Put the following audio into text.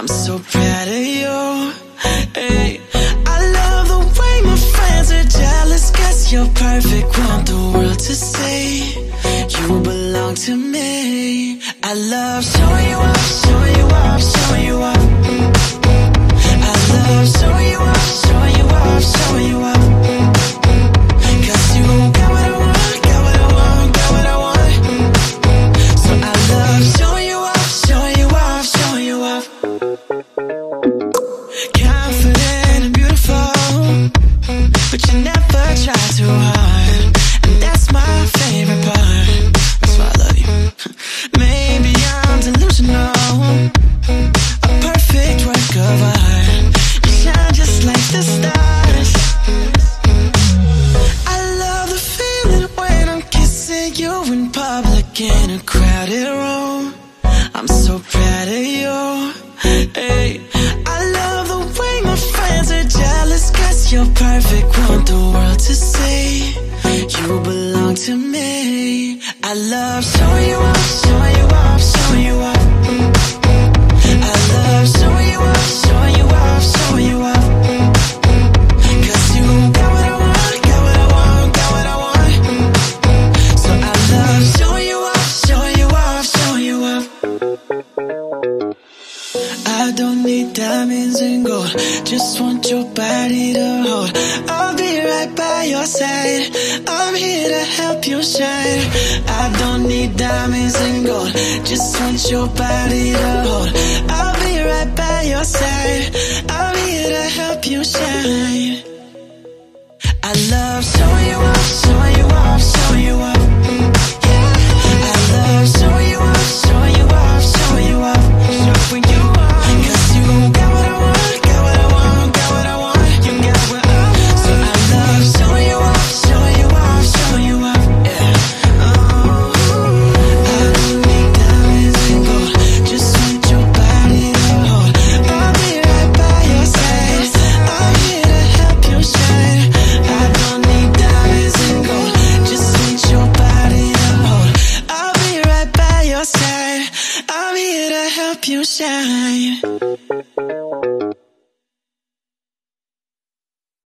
I'm so proud of you. Hey. I love the way my friends are jealous, Guess you're perfect, want the world to see. You belong to me. I love showing you up, showing you up, showing you up. I love showing never try too hard And that's my favorite part. That's why I love you. Maybe I'm delusional A perfect work of art. You shine just like the stars. I love the feeling when I'm kissing you in public in a crowded room. I'm so proud of you. Hey, I love the way my friends are jealous you're perfect, I don't need diamonds and gold. Just want your body to hold. I'll be right by your side. I'm here to help you shine. I don't need diamonds and gold. Just want your body to hold. I'll be right by your side. I'm here to help you shine. I love showing you up, showing you shine